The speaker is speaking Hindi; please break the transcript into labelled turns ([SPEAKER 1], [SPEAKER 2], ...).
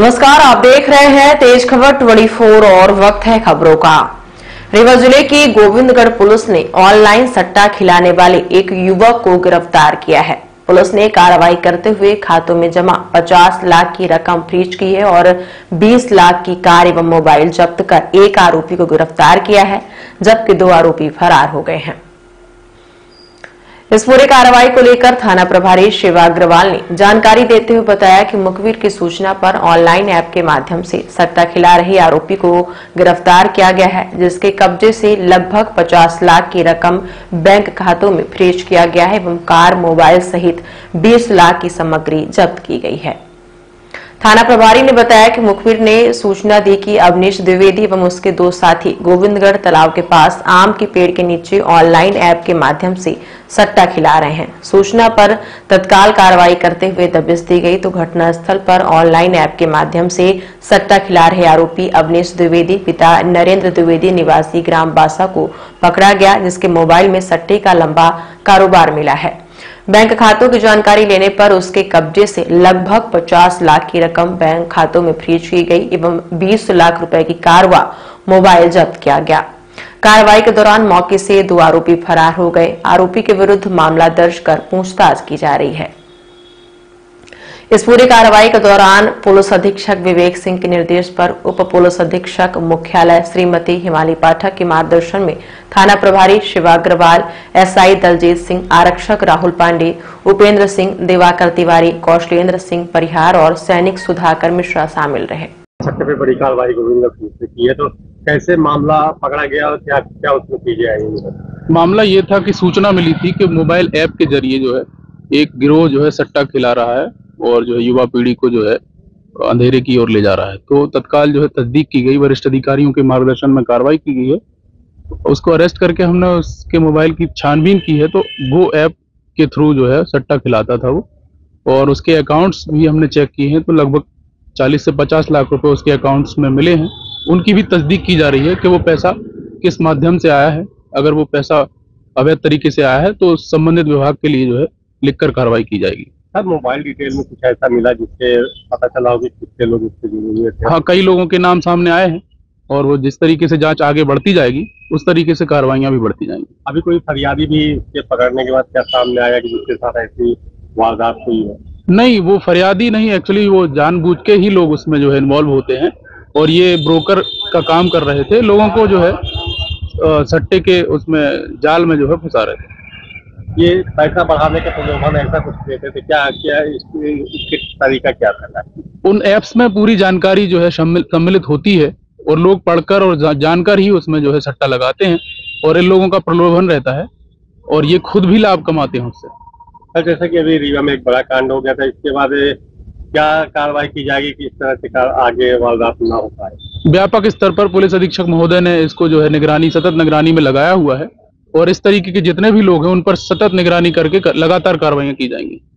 [SPEAKER 1] नमस्कार, आप देख रहे हैं तेज खबर, ट्वेंटी फोर और वक्त है खबरों का। रीवा ज़िले की गोविंदगढ़ पुलिस ने ऑनलाइन सट्टा खिलाने वाले एक युवक को गिरफ़्तार किया है। पुलिस ने कार्रवाई करते हुए खातों में जमा 50 लाख की रकम फ्रीज की है और 20 लाख की कार एवं मोबाइल जब्त कर एक आरोपी को गिरफ़्तार किया है, जबकि दो आरोपी फरार हो गए हैं। इस पूरे कार्रवाई को लेकर थाना प्रभारी शिवा अग्रवाल ने जानकारी देते हुए बताया कि मुखबिर की सूचना पर ऑनलाइन ऐप के माध्यम से सट्टा खिला रहे आरोपी को गिरफ़्तार किया गया है, जिसके कब्जे से लगभग 50 लाख की रकम बैंक खातों में फ्रेज किया गया है एवं कार मोबाइल सहित 20 लाख की सामग्री जब्त की गई है। थाना प्रभारी ने बताया कि मुखबिर ने सूचना दी कि अवनीश द्विवेदी एवं उसके दो साथी गोविंदगढ़ तालाब के पास आम के पेड़ के नीचे ऑनलाइन ऐप के माध्यम से सट्टा खिला रहे हैं। सूचना पर तत्काल कार्रवाई करते हुए दबिश दी गई तो घटनास्थल पर ऑनलाइन ऐप के माध्यम से सट्टा खिला रहे आरोपी अवनीश द्विवेदी, पिता नरेंद्र द्विवेदी निवासी ग्राम बासा को पकड़ा गया, जिसके मोबाइल में सट्टे का लंबा कारोबार मिला है। बैंक खातों की जानकारी लेने पर उसके कब्जे से लगभग 50 लाख की रकम बैंक खातों में फ्रीज की गई एवं 20 लाख रुपए की कार व मोबाइल जब्त किया गया। कार्रवाई के दौरान मौके से दो आरोपी फरार हो गए। आरोपी के विरुद्ध मामला दर्ज कर पूछताछ की जा रही है। इस पूरी कार्रवाई के दौरान पुलिस अधीक्षक विवेक सिंह के निर्देश पर उप पुलिस अधीक्षक मुख्यालय श्रीमती हिमाली पाठक के मार्गदर्शन में थाना प्रभारी शिवा अग्रवाल एसआई दलजीत सिंह आरक्षक राहुल पांडे उपेंद्र सिंह दिवाकर तिवारी कौशलेंद्र सिंह परिहार और सैनिक सुधाकर मिश्रा शामिल रहे।
[SPEAKER 2] सट्टे पे बड़ी कार्रवाई गोविंद पुलिस ने की है तो कैसे मामला पकड़ा गया और क्या क्या उसमें की जाएगी
[SPEAKER 3] मामला ये था कि सूचना मिली थी कि मोबाइल ऐप के ज़रिए जो है एक गिरोह जो है सट्टा खिला रहा है। और जो है युवा पीढ़ी को जो है अंधेरे की ओर ले जा रहा है। तो तत्काल जो है तस्दीक की गई, वरिष्ठ अधिकारियों के मार्गदर्शन में कार्रवाई की गई है। उसको अरेस्ट करके हमने उसके मोबाइल की छानबीन की है तो गो ऐप के थ्रू जो है सट्टा खिलाता था वो। और उसके अकाउंट्स भी हमने चेक किए हैं तो लगभग 40 से 50 लाख रुपए उसके अकाउंट्स में मिले हैं। उनकी भी तस्दीक की जा रही है कि वो पैसा किस माध्यम से आया है। अगर वो पैसा अवैध तरीके से आया है तो संबंधित विभाग के लिए जो है लिखकर कार्रवाई की जाएगी।
[SPEAKER 2] सर मोबाइल डिटेल में कुछ ऐसा मिला जिससे पता चला हो कि कितने लोग इससे जुड़े हुए थे?
[SPEAKER 3] हाँ कई लोगों के नाम सामने आए हैं और वो जिस तरीके से जाँच आगे बढ़ती जाएगी उस तरीके से कार्रवाइयाँ भी बढ़ती जाएँगी।
[SPEAKER 2] अभी कोई फरियादी भी इसके पकड़ने के बाद क्या सामने आया कि जिसके साथ ऐसी वारदात हुई है?
[SPEAKER 3] नहीं वो फरियादी नहीं एक्चुअली वो जानबूझ के ही लोग उसमें जो है इन्वॉल्व होते हैं और ये ब्रोकर का काम कर रहे थे। लोगों को जो है सट्टे के उसमें जाल में जो है फंसा रहे थे।
[SPEAKER 2] ये पैसा बढ़ाने के प्रलोभन ऐसा कुछ देते थे? क्या क्या इसके तरीका क्या था?
[SPEAKER 3] उन एप्स में पूरी जानकारी जो है सम्मिलित होती है और लोग पढ़कर और जानकर ही उसमें जो है सट्टा लगाते हैं और इन लोगों का प्रलोभन रहता है और ये खुद भी लाभ कमाते हैं उससे।
[SPEAKER 2] सर जैसा कि अभी रीवा में एक बड़ा कांड हो गया था इसके बाद क्या कार्रवाई की जाएगी कि इस तरह से आगे वारदात ना हो पाए?
[SPEAKER 3] व्यापक स्तर पर पुलिस अधीक्षक महोदय ने इसको जो है निगरानी सतत निगरानी में लगाया हुआ है। और इस तरीके के जितने भी लोग हैं, उन पर सतत निगरानी करके कर- लगातार कार्रवाइयाँ की जाएँगी।